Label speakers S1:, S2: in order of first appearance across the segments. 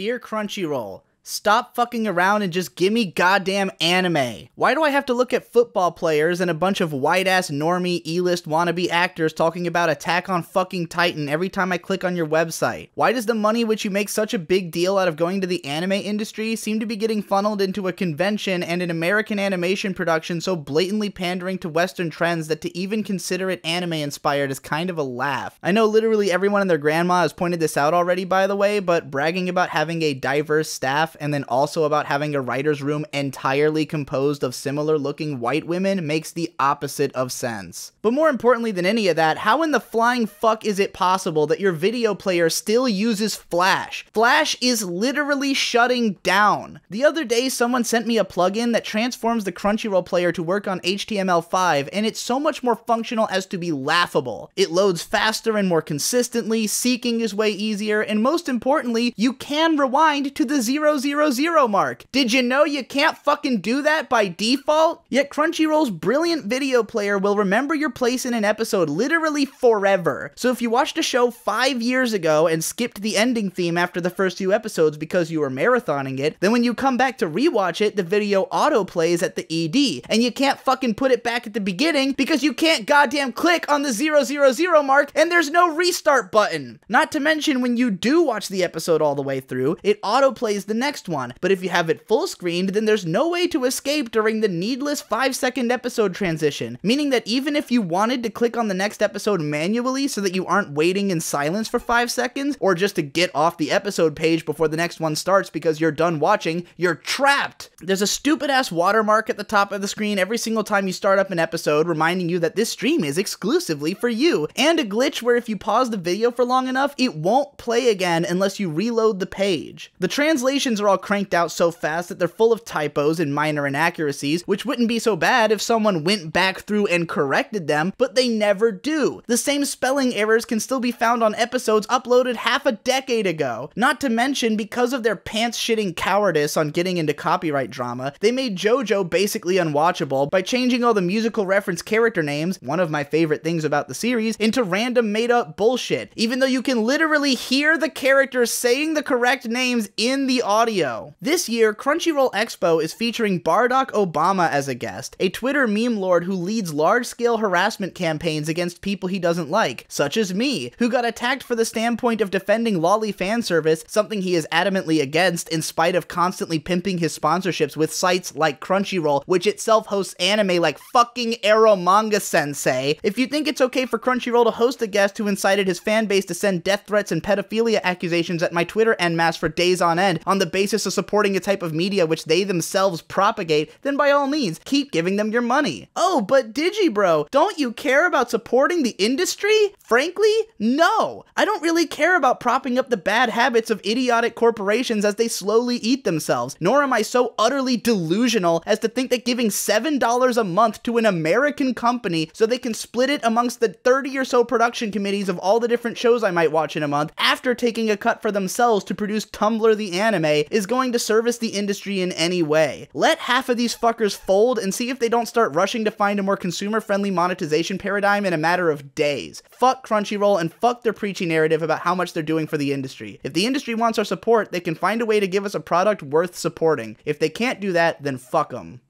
S1: Dear Crunchyroll, Stop fucking around and just give me goddamn anime. Why do I have to look at football players and a bunch of white ass normie E list wannabe actors talking about Attack on fucking Titan every time I click on your website? Why does the money which you make such a big deal out of going to the anime industry seem to be getting funneled into a convention and an American animation production so blatantly pandering to Western trends that to even consider it anime inspired is kind of a laugh? I know literally everyone and their grandma has pointed this out already, by the way, but bragging about having a diverse staff and then also about having a writer's room entirely composed of similar looking white women makes the opposite of sense. But more importantly than any of that, how in the flying fuck is it possible that your video player still uses Flash? Flash is literally shutting down. The other day, someone sent me a plugin that transforms the Crunchyroll player to work on HTML5, and it's so much more functional as to be laughable. It loads faster and more consistently, seeking is way easier, and most importantly, you can rewind to the 0 zero zero mark. Did you know you can't fucking do that by default? Yet Crunchyroll's brilliant video player will remember your place in an episode literally forever. So if you watched a show five years ago and skipped the ending theme after the first few episodes because you were marathoning it, then when you come back to rewatch it, the video auto plays at the ED, and you can't fucking put it back at the beginning because you can't goddamn click on the zero zero zero mark and there's no restart button. Not to mention when you do watch the episode all the way through, it auto plays the next next one, but if you have it full screened, then there's no way to escape during the needless 5 second episode transition, meaning that even if you wanted to click on the next episode manually so that you aren't waiting in silence for 5 seconds, or just to get off the episode page before the next one starts because you're done watching, you're trapped! There's a stupid ass watermark at the top of the screen every single time you start up an episode reminding you that this stream is exclusively for you, and a glitch where if you pause the video for long enough, it won't play again unless you reload the page. The translations are all cranked out so fast that they're full of typos and minor inaccuracies, which wouldn't be so bad if someone went back through and corrected them, but they never do. The same spelling errors can still be found on episodes uploaded half a decade ago. Not to mention, because of their pants shitting cowardice on getting into copyright drama, they made JoJo basically unwatchable by changing all the musical reference character names, one of my favorite things about the series, into random made up bullshit, even though you can literally hear the characters saying the correct names in the audio audio. This year, Crunchyroll Expo is featuring Bardock Obama as a guest, a Twitter meme lord who leads large-scale harassment campaigns against people he doesn't like, such as me, who got attacked for the standpoint of defending loli fanservice, something he is adamantly against in spite of constantly pimping his sponsorships with sites like Crunchyroll, which itself hosts anime like fucking Eromanga Sensei. If you think it's okay for Crunchyroll to host a guest who incited his fanbase to send death threats and pedophilia accusations at my Twitter en masse for days on end on the basis of supporting a type of media which they themselves propagate, then by all means, keep giving them your money. Oh, but Digibro, don't you care about supporting the industry? Frankly, no. I don't really care about propping up the bad habits of idiotic corporations as they slowly eat themselves, nor am I so utterly delusional as to think that giving $7 a month to an American company so they can split it amongst the 30 or so production committees of all the different shows I might watch in a month after taking a cut for themselves to produce Tumblr the anime is going to service the industry in any way. Let half of these fuckers fold and see if they don't start rushing to find a more consumer friendly monetization paradigm in a matter of days. Fuck Crunchyroll and fuck their preachy narrative about how much they're doing for the industry. If the industry wants our support, they can find a way to give us a product worth supporting. If they can't do that, then fuck them.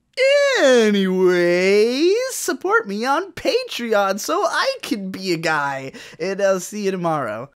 S1: Anyways, support me on Patreon so I can be a guy. And I'll see you tomorrow.